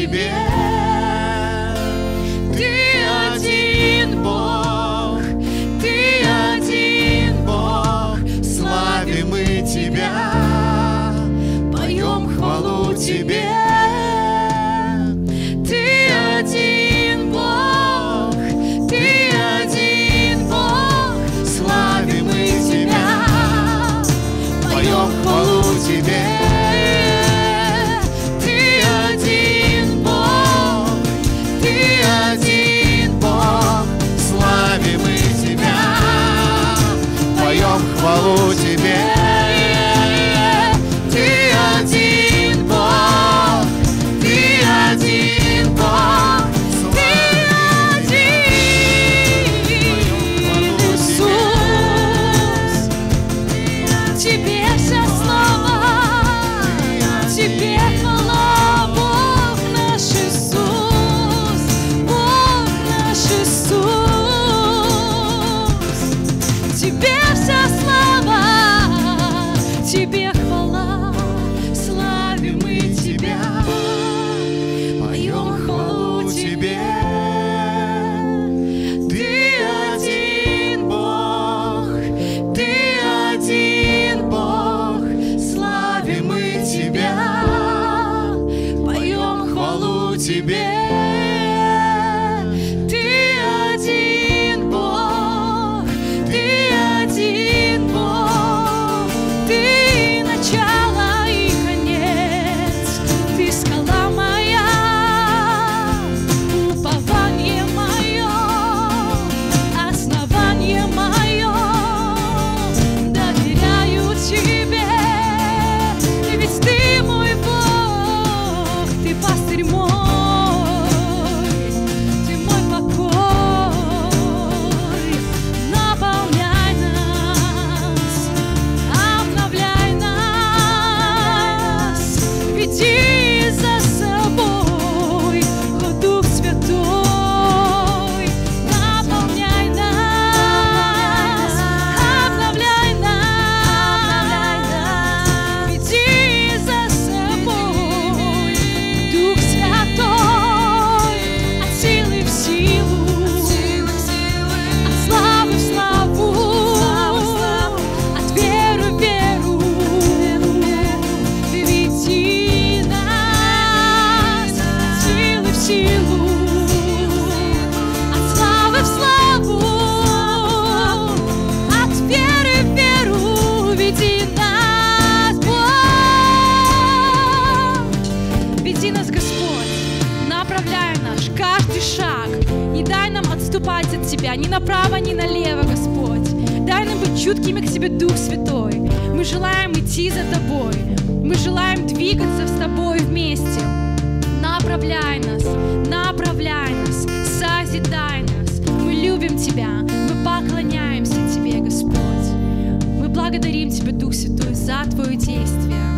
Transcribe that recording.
тебе. Ты один Бог, ты один Бог, славим мы тебя, поем хвалу тебе. Хвалу Тебе. Ты один Бог, Ты один Бог, Ты один Иисус. Тебе вся слава, Тебе хвала, Бог наш Иисус, Бог наш Иисус. Тебе вся слава, отступать от Тебя ни направо, ни налево, Господь. Дай нам быть чуткими к Тебе, Дух Святой. Мы желаем идти за Тобой. Мы желаем двигаться с Тобой вместе. Направляй нас, направляй нас, созидай нас. Мы любим Тебя, мы поклоняемся Тебе, Господь. Мы благодарим Тебя, Дух Святой, за Твое действие.